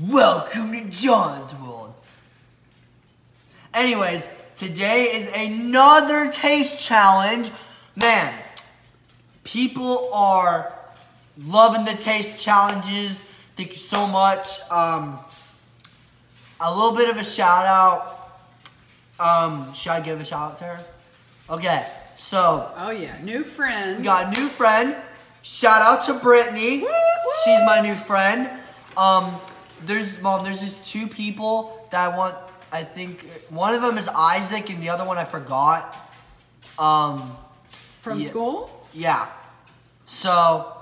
Welcome to Jon's World. Anyways, today is another taste challenge. Man, people are loving the taste challenges. Thank you so much. Um, a little bit of a shout out. Um, should I give a shout out to her? Okay, so Oh yeah, new friend. we got a new friend. Shout out to Brittany. She's my new friend. Um, there's mom. There's just two people that I want. I think one of them is Isaac, and the other one I forgot. Um, from yeah. school. yeah. So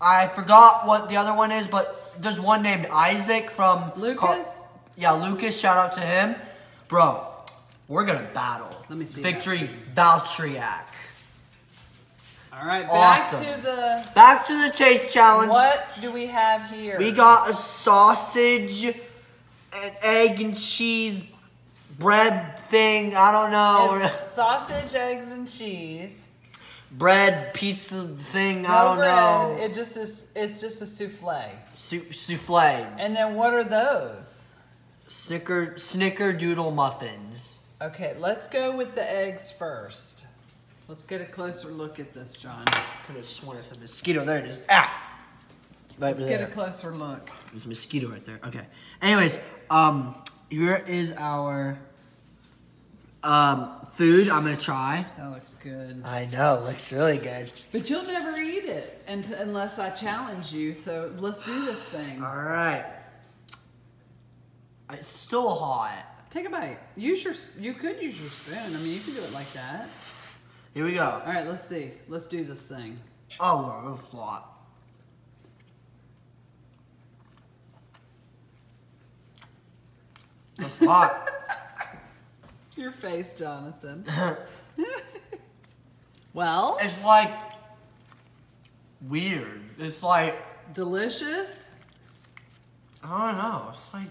I forgot what the other one is, but there's one named Isaac from Lucas? yeah, Lucas. Shout out to him, bro. We're gonna battle. Let me see Victory Valtryek. All right, back Awesome. to the. Back to the taste challenge. What do we have here? We got a sausage, an egg and cheese bread thing. I don't know. It's sausage, eggs, and cheese. bread pizza thing. No I don't bread. know. It just is. It's just a souffle. Su- souffle. And then what are those? Snicker snickerdoodle muffins. Okay, let's go with the eggs first. Let's get a closer look at this, John. Could have sworn it's a mosquito. There it is. Ah. Right Let's there. get a closer look. There's a mosquito right there. Okay. Anyways, um, here is our um food. I'm gonna try. That looks good. I know. Looks really good. But you'll never eat it and, unless I challenge you. So let's do this thing. All right. It's still hot. Take a bite. Use your. You could use your spoon. I mean, you can do it like that. Here we go. All right, let's see. Let's do this thing. Oh, no, that's a lot. That's a lot. Your face, Jonathan. well, it's like weird. It's like delicious. I don't know. It's like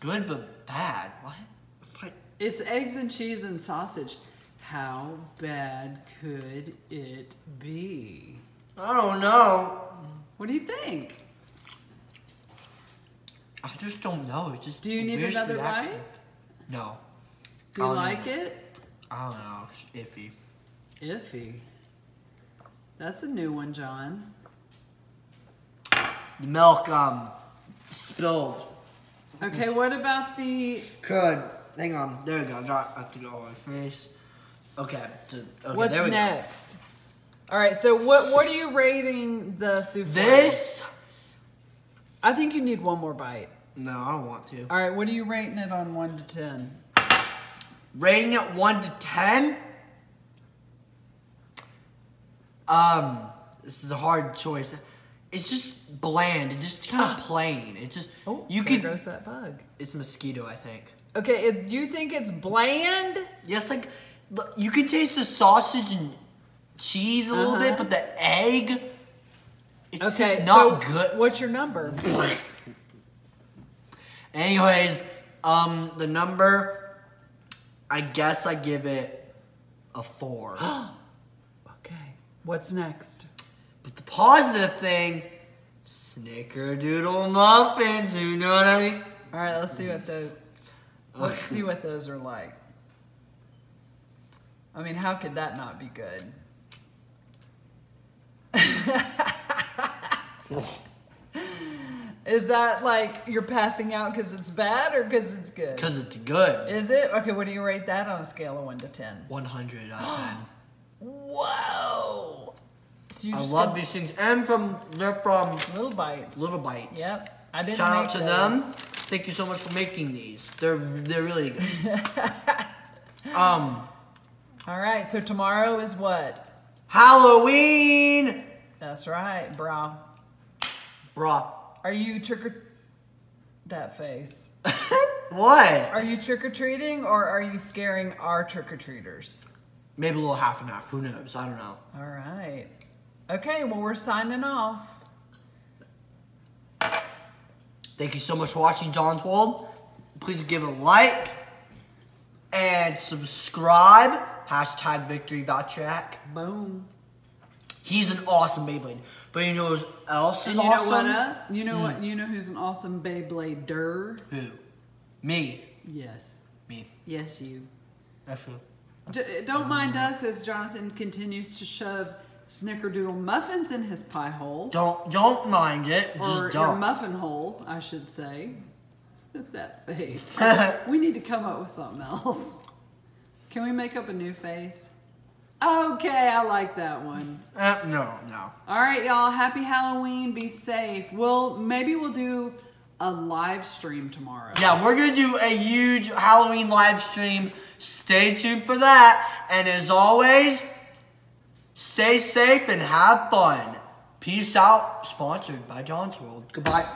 good but bad. What? It's like It's eggs and cheese and sausage. How bad could it be? I don't know. What do you think? I just don't know. It's just Do you need another reaction. bite? No. Do you like it? I don't know. It's iffy. Iffy. That's a new one, John. The milk um spilled. Okay, what about the Good. Hang on. There we go. I got I have to go on my face. Okay. so- okay what's there we next? All right, so what what are you rating the souffle? This? I think you need one more bite. No, I don't want to. All right, what are you rating it on one to ten? Rating it one to ten. Um, this is a hard choice. It's just bland. It's just kind of plain. It's just Oh, you can goes that bug. It's a mosquito, I think. Okay, you think it's bland? Yeah, it's like you can taste the sausage and cheese a little Uh-huh. bit, but the egg, it's Okay, just not so good. What's your number? Anyways, um, the number, I guess I give it a four. Okay, what's next? but the positive thing, snickerdoodle muffins. You know what I mean? All right, let's see what those. Let's see what those are like. I mean, how could that not be good? Is that like you're passing out because it's bad or because it's good? Cause it's good. Is it? Okay, what do you rate that on a scale of 1 to 10? One hundred out of ten. Whoa! So I love did these things, and from they're from little bites. Little Bites. Yep. I didn't Shout out to those. them. Thank you so much for making these. They're they're really good. um, All right, so tomorrow is what? Halloween, That's right, bro. bruh. Are you trick or that face? What? Are you trick or treating or are you scaring our trick or treaters? Maybe a little half and half. Who knows? I don't know. All right. Okay, well we're signing off. Thank you so much for watching Jon's World. Please give a like and subscribe. Hashtag Victory Valtryek. Boom. He's an awesome Beyblade. But you know who else is And you awesome? know what? Uh, you know what? You know who's an awesome Beyblader? Who? Me. Yes. Me. Yes, you. That's true. D- don't mind us as Jonathan continues to shove snickerdoodle muffins in his pie hole. Don't don't mind it. or Just your don't. muffin hole, I should say. that face. we need to come up with something else. Can we make up a new face? Okay, I like that one. Uh, no, no. All right, y'all. Happy Halloween. Be safe. We'll maybe we'll do a live stream tomorrow. Yeah, we're gonna do a huge Halloween live stream. Stay tuned for that. And as always, stay safe and have fun. Peace out. Sponsored by Jon's World. Goodbye.